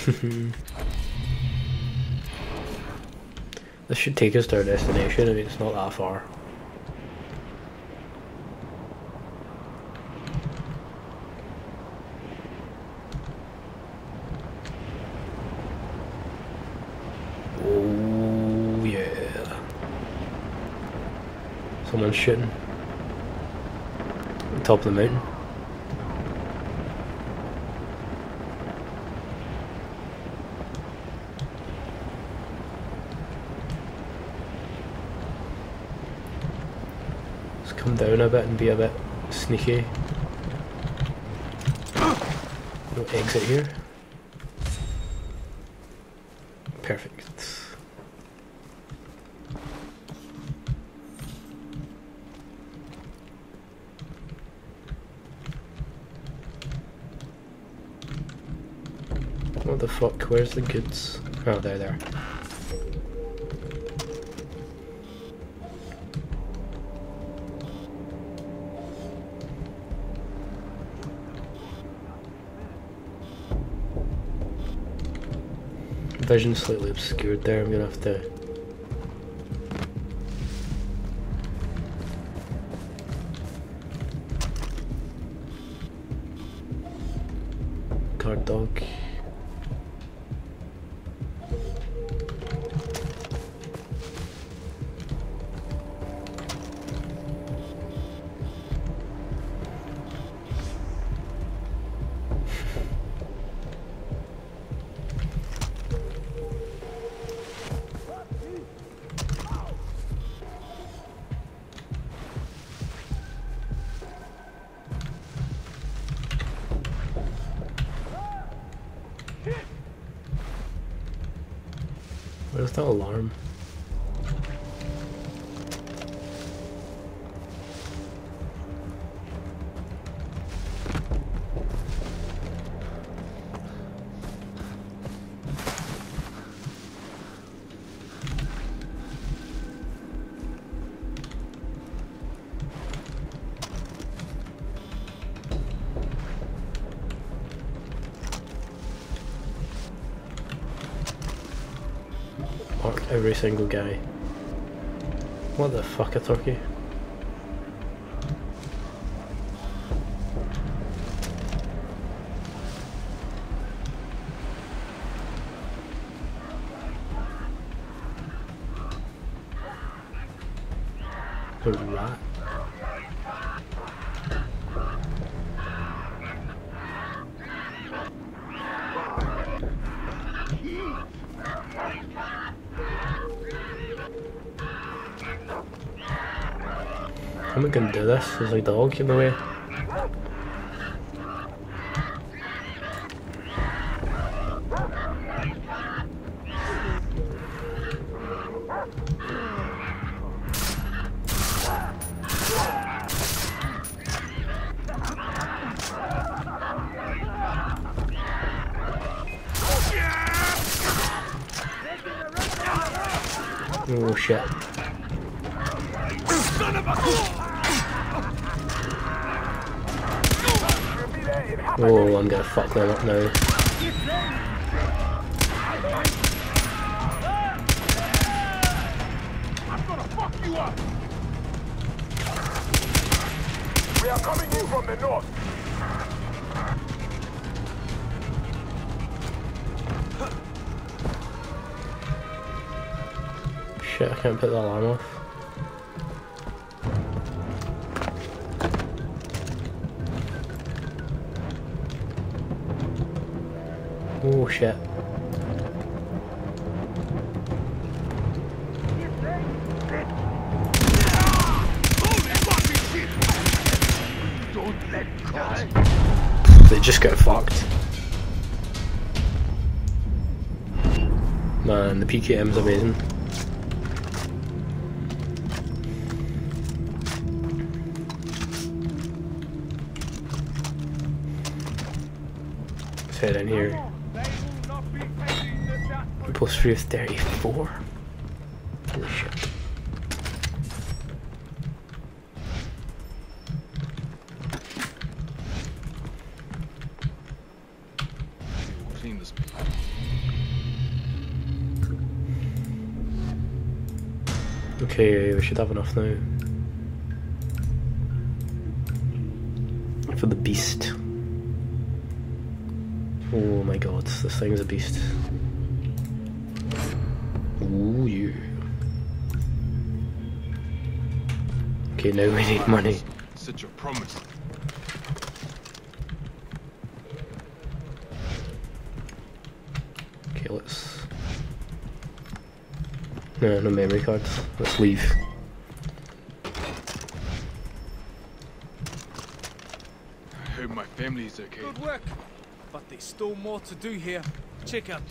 this should take us to our destination. I mean, it's not that far. Oh yeah. Someone's shooting. On top of the mountain. Come down a bit and be a bit sneaky. No exit here. Perfect. What the fuck? Where's the goods? Oh, there, there. Vision slightly obscured there. I'm gonna have to. That alarm? Every single guy. What the fuck a turkey? A rat. I gonna do this? There's a dog in the way. Oh shit. Oh, I'm gonna fuck them up now. We are coming in from the north. Shit, I can't put the alarm off. Shit. They just got fucked. Man, the PKM's amazing. Let's head in here. They will not be taking the shot. Plus 3 is 34. Holy shit. Okay, we should have enough now. For the beast. Oh my god, this thing's a beast. Okay, now we need money. Set your promise. Okay, let's. No, no memory cards. Let's leave. I hope my family is okay. Good work. But there's still more to do here. Check out.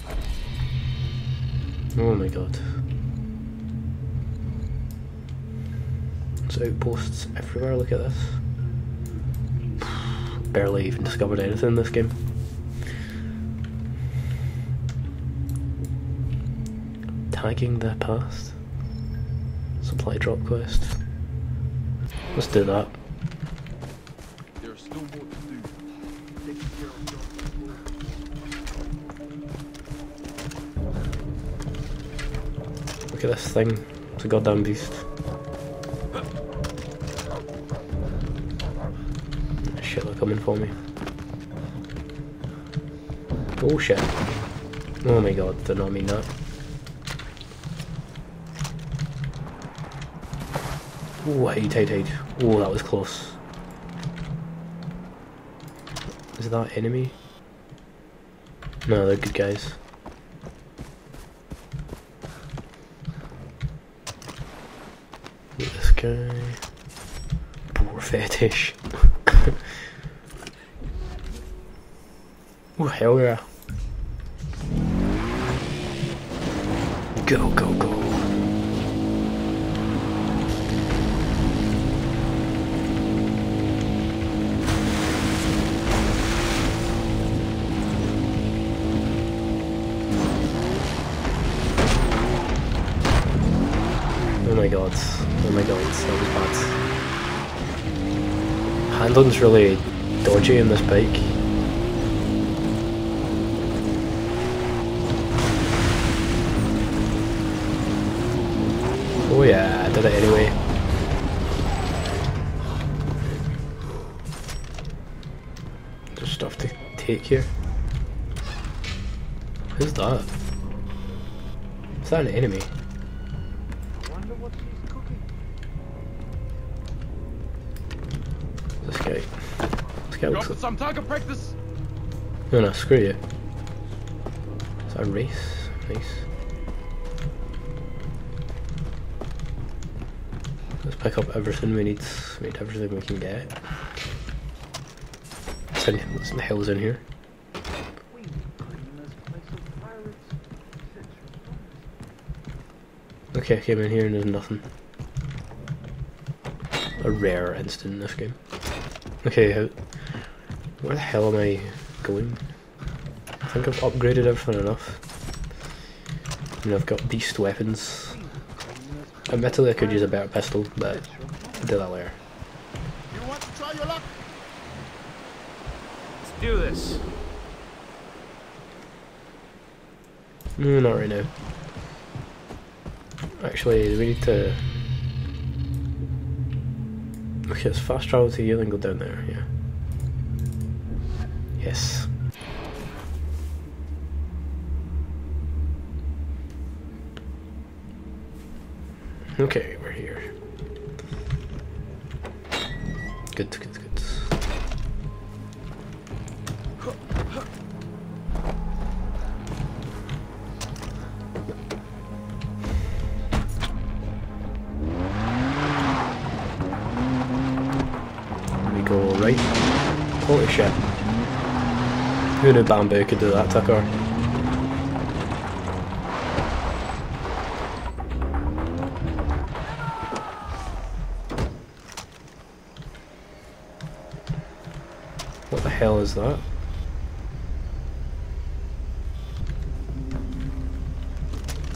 Oh my god. There's outposts everywhere, look at this. Barely even discovered anything in this game. Tagging the past. Supply drop quest. Let's do that. There's still more to do. Taking care of your Look at this thing. It's a goddamn beast. Shit, they're coming for me. Oh shit. Oh my god, did not mean that. Oh, hide. Oh, that was close. Is that enemy? No, they're good guys. This guy. Poor fetish. Oh hell yeah. Go, go, go. Oh my god. Oh my god, that was bad. Handling's really dodgy in this bike. To take here. Who's that? Is that an enemy? This guy. This guy looks like. some target practice. No, no, screw you. Is that a race? Nice. Let's pick up everything we need. We need everything we can get. What the hell's in here? Okay, I came in here and there's nothing. A rare instant in this game. Okay, how, where the hell am I going? I think I've upgraded everything enough. I mean, I've got beast weapons. Admittedly, I could use a better pistol, but I'll do that later. You want to try your luck? Let's do this. No, not right now. Actually, we need to. Okay, let's fast travel to here and go down there, yeah. Yes. Okay, we're here. Good, good, good. Shit. Who knew bamboo could do that, Tucker? What the hell is that?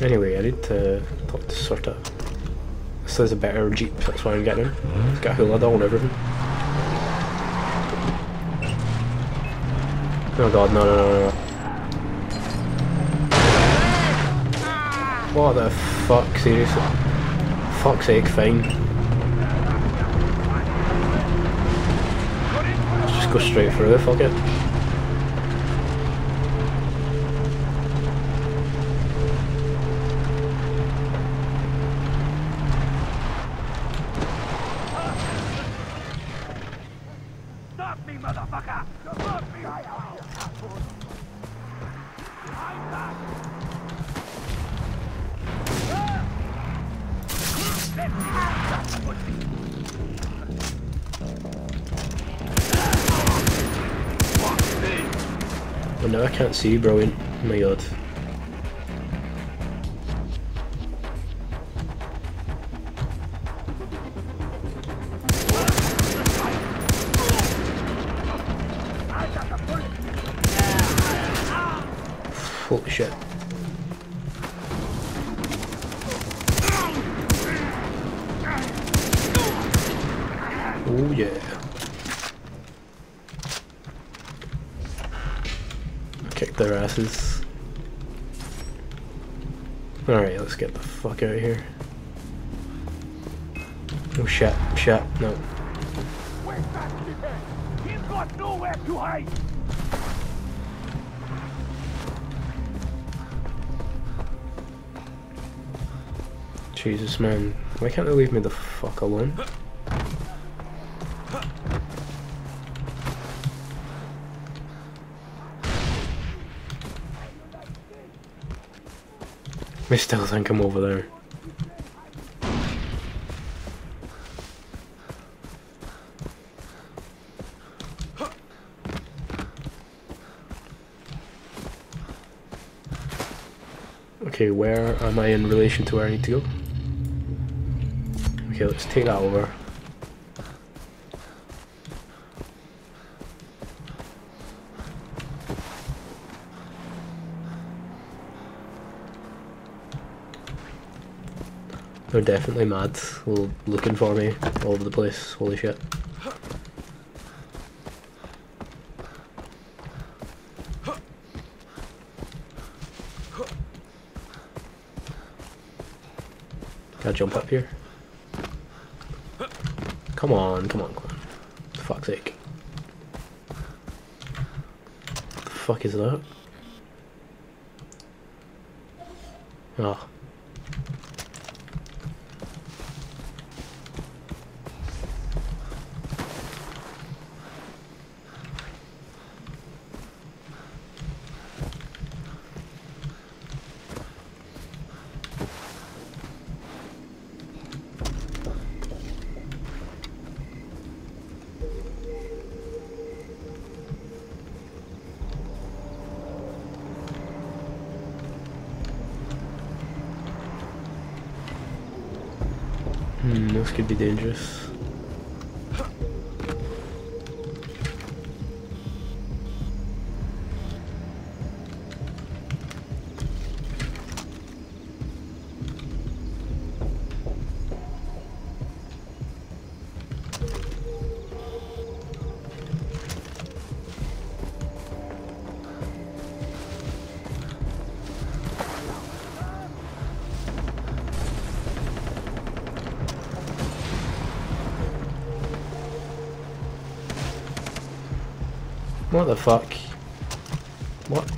Anyway, I need to talk to Sorta. This is a better Jeep, that's why I'm getting him. It's got a hula doll and everything. Oh god, no, no, no, no. What the fuck, seriously? Fuck's sake, fine. Let's just go straight through, fuck it. Well, now I can't see, brilliant. Oh my god. Holy shit. Oh yeah. Their asses. Alright, let's get the fuck out of here. Oh shit, shit, no. Shithead? He's got nowhere to hide! Jesus man, why can't they leave me the fuck alone? I still think I'm over there. Okay, where am I in relation to where I need to go? Okay, let's take that over. They're definitely mad, looking for me all over the place. Holy shit. Gotta jump up here. Come on, come on, come on. For fuck's sake. The fuck is that? Oh. This could be dangerous. What the fuck? What?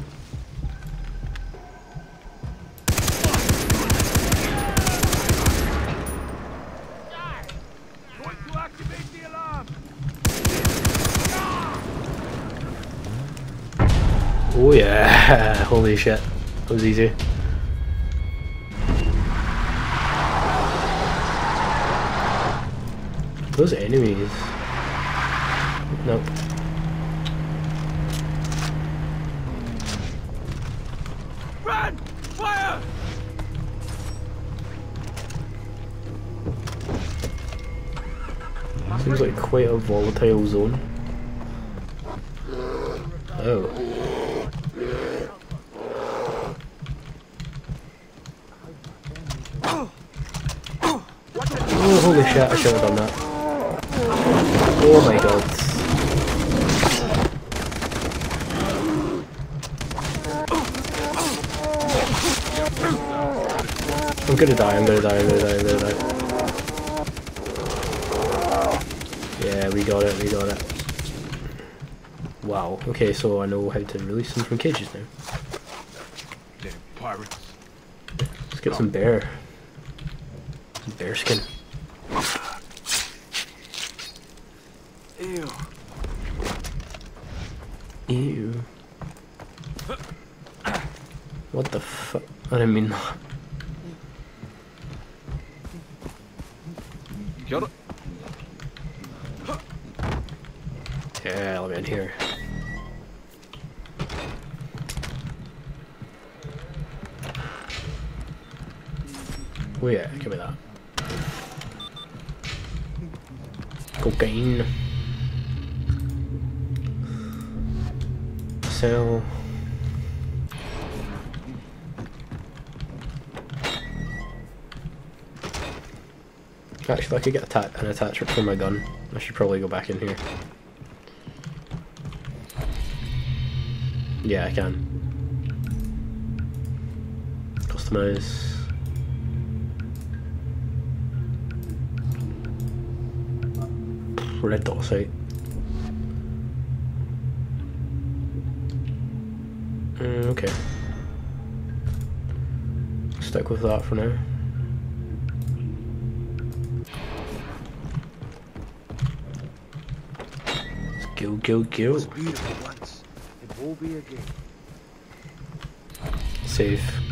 Oh yeah! Holy shit. That was easy. Those enemies. Nope. Run! Fire! Seems like quite a volatile zone. Oh. Oh, holy shit, I should have done that. Oh my god. I'm gonna die, I'm gonna die, I'm gonna die, I'm gonna die. Yeah, we got it, we got it. Wow, okay, so I know how to release them from cages now. Pirates. Let's get some bear. Bear skin. Ew. Ew. What the? I didn't mean that. Got it. Yeah, let me in here. Oh yeah, give me that. Cocaine. Sell. Actually, I could get an attachment for my gun, I should probably go back in here. Yeah, I can. Customize. Red dot sight. Mm, okay. Stick with that for now. Go, go, go. was beautiful once. It will be again. Save.